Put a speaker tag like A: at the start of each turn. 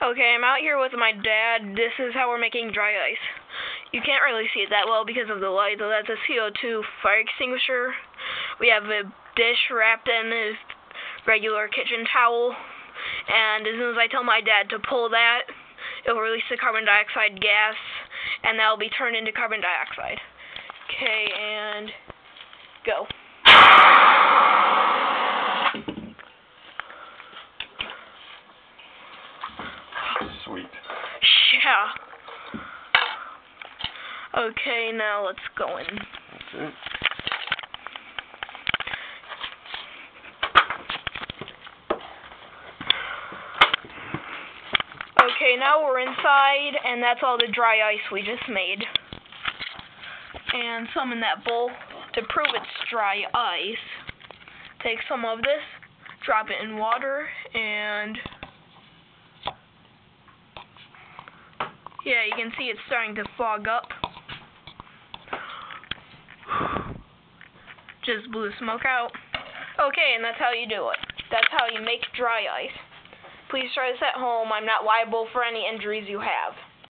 A: Okay, I'm out here with my dad. This is how we're making dry ice. You can't really see it that well because of the light, though that's a CO2 fire extinguisher. We have a dish wrapped in a regular kitchen towel, and as soon as I tell my dad to pull that, it will release the carbon dioxide gas, and that will be turned into carbon dioxide. Okay, and go. Yeah. Okay, now let's go in.
B: That's.
A: Okay, now we're inside, and that's all the dry ice we just made. And some in that bowl. To prove it's dry ice, take some of this, drop it in water, and yeah, you can see it's starting to fog up. Just blew the smoke out. Okay, and that's how you do it. That's how you make dry ice. Please try this at home. I'm not liable for any injuries you have.